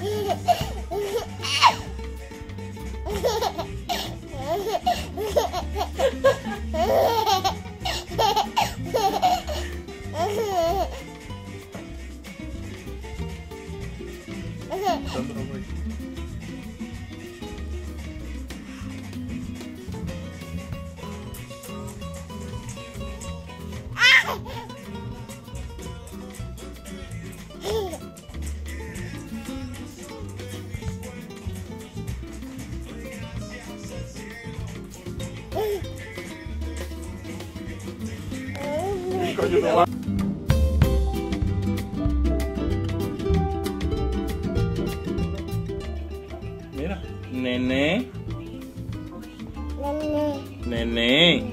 Hehehehe Mira, nene. Nene. Nene.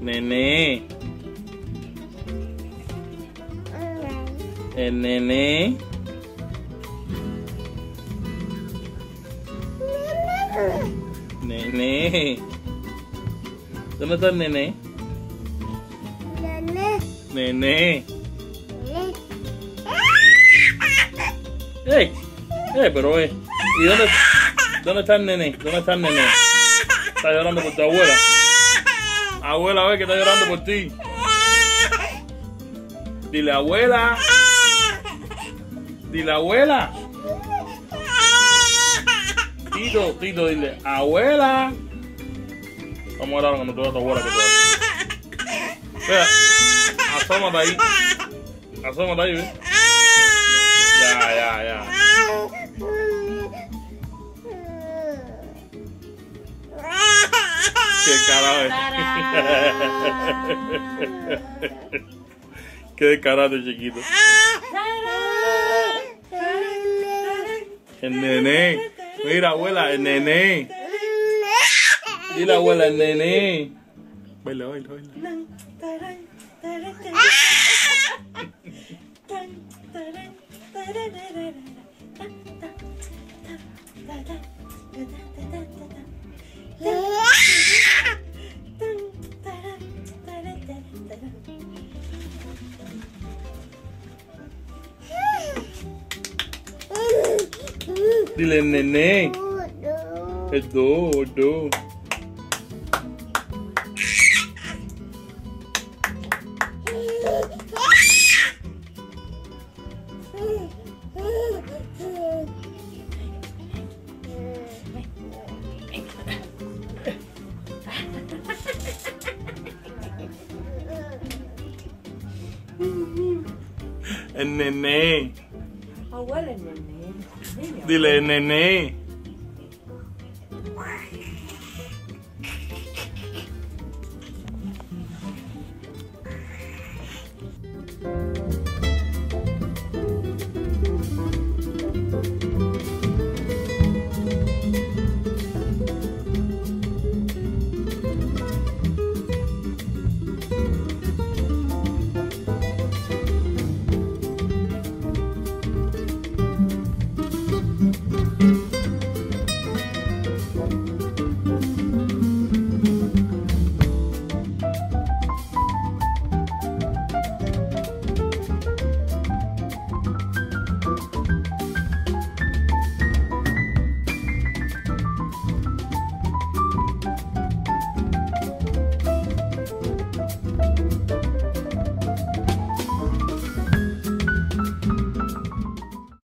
Nene. Nene. Nene. ¿Dónde nene? Nené. ¡Ey! ¡Ey, pero eh! ¿Y dónde, dónde está el nené? ¿Dónde está el nené? Está llorando por tu abuela. Abuela, ve que está llorando por ti. Dile, abuela. Dile, abuela. Tito, Tito, dile, abuela. Vamos a hablar cuando tú a tu abuela que te Vea, asómate ahí. Asómate ahí, ve. Ya, ya, ya. Qué carajo. Qué descarado, chiquito. El nené. Mira, abuela, el nené. Dile, abuela, el nené. Baila, baila, baila. Dilin Neneng. Edo, Edo. and eh, Nene. Oh, well, and Nene. Nene, Dile, nené.